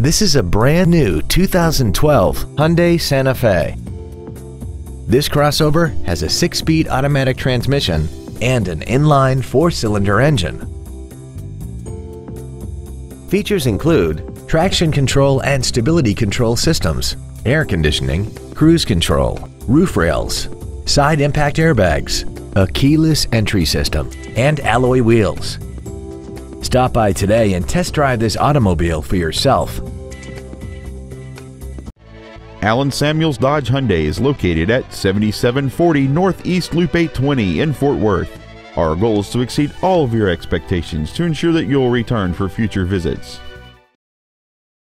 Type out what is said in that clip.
This is a brand new 2012 Hyundai Santa Fe. This crossover has a six-speed automatic transmission and an inline four-cylinder engine. Features include traction control and stability control systems, air conditioning, cruise control, roof rails, side impact airbags, a keyless entry system, and alloy wheels. Stop by today and test drive this automobile for yourself. Allen Samuels Dodge Hyundai is located at 7740 Northeast Loop 820 in Fort Worth. Our goal is to exceed all of your expectations to ensure that you'll return for future visits.